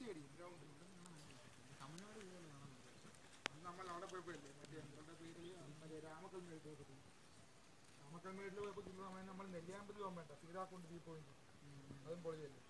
വൃത്തിയടി ground Tamil Nadu ഇതുപോലെ കാണാൻ നമ്മൾ അവിടെ പോയപ്പോഴല്ലേ മറ്റേ എന്തുടെ പേര് മറ്റേ രാമക്കൽമേട് മേട്ടിലൊക്കെ പോയി പോയപ്പോൾ കിട്ടുന്ന സമയം നമ്മൾ നെല്ലിയാമ്പതി പോകാൻ വേണ്ട സീതാക്കുണ്ട് തീ പോയിന്റ് അതും പൊളിയല്ലേ